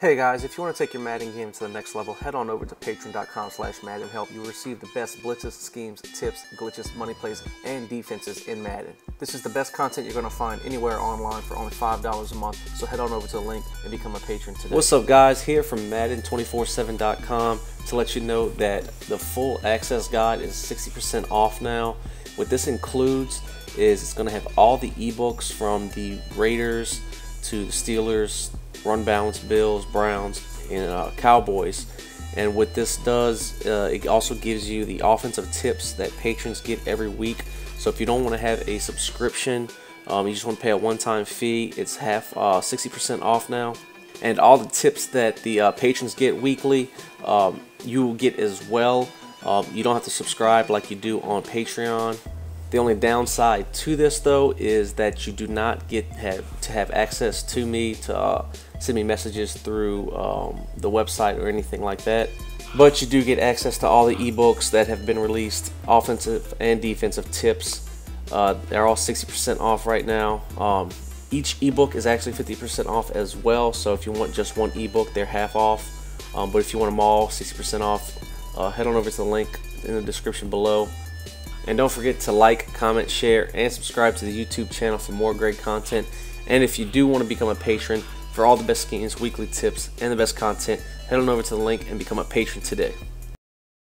Hey guys, if you want to take your Madden game to the next level, head on over to patreon.com slash Madden Help. You will receive the best blitzes, schemes, tips, glitches, money plays, and defenses in Madden. This is the best content you're going to find anywhere online for only $5 a month, so head on over to the link and become a patron today. What's up guys, here from Madden247.com to let you know that the full access guide is 60% off now. What this includes is it's going to have all the ebooks from the Raiders to the Steelers, run balance Bills, Browns, and uh, Cowboys. And what this does, uh, it also gives you the offensive tips that patrons get every week. So if you don't want to have a subscription, um, you just want to pay a one-time fee, it's half, uh, 60% off now. And all the tips that the uh, patrons get weekly, um, you will get as well. Um, you don't have to subscribe like you do on Patreon. The only downside to this though is that you do not get have, to have access to me to uh, send me messages through um, the website or anything like that. But you do get access to all the ebooks that have been released, offensive and defensive tips. Uh, they're all 60% off right now. Um, each ebook is actually 50% off as well. So if you want just one ebook, they're half off. Um, but if you want them all, 60% off, uh, head on over to the link in the description below. And don't forget to like, comment, share, and subscribe to the YouTube channel for more great content. And if you do want to become a patron for all the best schemes, weekly tips, and the best content, head on over to the link and become a patron today.